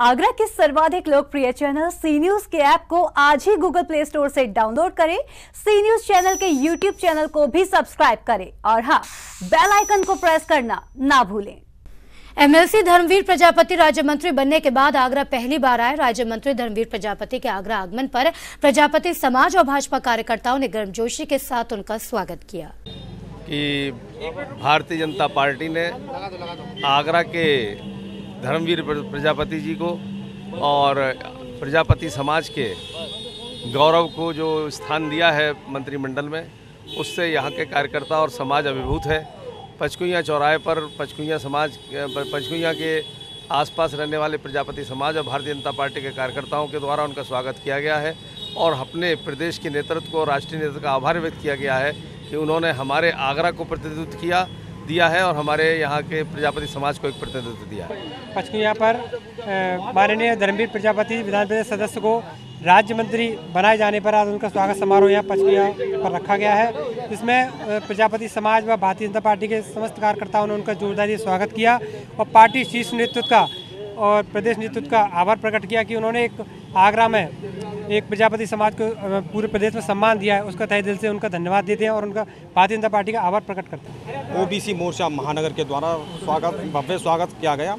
आगरा के सर्वाधिक लोकप्रिय चैनल सी न्यूज़ के ऐप को आज ही गूगल प्ले स्टोर से डाउनलोड करें। सी न्यूज़ चैनल के यूट्यूब चैनल को भी सब्सक्राइब करें। और हाँ बेल आइकन को प्रेस करना ना भूलें। एमएलसी धर्मवीर प्रजापति राज्य मंत्री बनने के बाद आगरा पहली बार आए। राज्य मंत्री धर्मवीर प्रजापति के आगरा आगमन पर प्रजापति समाज और भाजपा कार्यकर्ताओं ने गर्मजोशी के साथ उनका स्वागत किया। कि भारतीय जनता पार्टी ने आगरा के धर्मवीर प्रजापति जी को और प्रजापति समाज के गौरव को जो स्थान दिया है मंत्रिमंडल में, उससे यहाँ के कार्यकर्ता और समाज अभिभूत है। पचकुइया चौराहे पर, पचकुइया समाज पचकुइया के आसपास रहने वाले प्रजापति समाज और भारतीय जनता पार्टी के कार्यकर्ताओं के द्वारा उनका स्वागत किया गया है और अपने प्रदेश के नेतृत्व को राष्ट्रीय नेतृत्व का आभार व्यक्त किया गया है कि उन्होंने हमारे आगरा को प्रतिनिधित्व किया दिया है और हमारे यहाँ के प्रजापति समाज को एक प्रतिनिधित्व दिया है। पचकुया पर माननीय धर्मवीर प्रजापति विधान परिषद सदस्य को राज्य मंत्री बनाए जाने पर आज उनका स्वागत समारोह यहाँ पचकुया पर रखा गया है। इसमें प्रजापति समाज व भारतीय जनता पार्टी के समस्त कार्यकर्ताओं ने उनका जोरदारी स्वागत किया और पार्टी शीर्ष नेतृत्व का और प्रदेश नेतृत्व का आभार प्रकट किया कि उन्होंने एक आगरा में एक प्रजापति समाज को पूरे प्रदेश में सम्मान दिया है। उसका तय दिल से उनका धन्यवाद देते हैं और उनका भारतीय जनता पार्टी का आभार प्रकट करते हैं। ओबीसी मोर्चा महानगर के द्वारा स्वागत, भव्य स्वागत किया गया।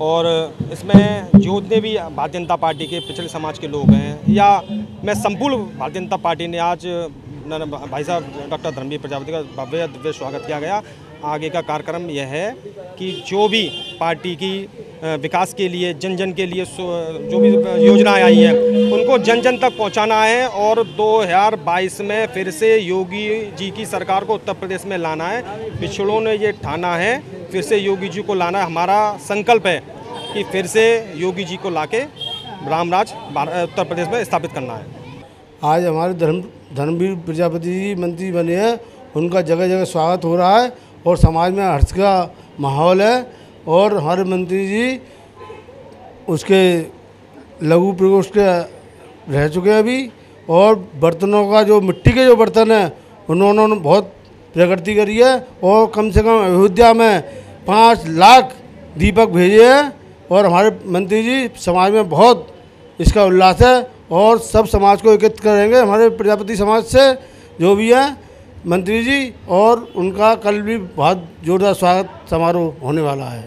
और इसमें जितने भी भारतीय जनता पार्टी के पिछड़े समाज के लोग हैं, या मैं संपूर्ण भारतीय जनता पार्टी ने आज भाई साहब, डॉक्टर धर्मवीर प्रजापति का भव्य, दिव्य स्वागत किया गया। आगे का कार्यक्रम यह है कि जो भी पार्टी की विकास के लिए जन जन के लिए जो भी योजनाएँ आई हैं, उनको जन जन तक पहुंचाना है और 2022 में फिर से योगी जी की सरकार को उत्तर प्रदेश में लाना है। पिछड़ों ने ये ठाना है, फिर से योगी जी को लाना है। हमारा संकल्प है कि फिर से योगी जी को ला के रामराज उत्तर प्रदेश में स्थापित करना है। आज हमारे धर्म, धर्मवीर प्रजापति जी मंत्री बने हैं, उनका जगह जगह स्वागत हो रहा है और समाज में हर्ष का माहौल है। और हर मंत्री जी उसके लघु प्रकोष्ठ के रह चुके हैं अभी, और बर्तनों का जो मिट्टी के जो बर्तन हैं, उन्होंने बहुत प्रगति करी है, और कम से कम अयोध्या में पाँच लाख दीपक भेजे हैं, और हमारे मंत्री जी समाज में बहुत इसका उल्लास है, और सब समाज को एकत्रित करेंगे, हमारे प्रजापति समाज से जो भी हैं मंत्री जी और उनका कल भी बहुत जोरदार स्वागत समारोह होने वाला है।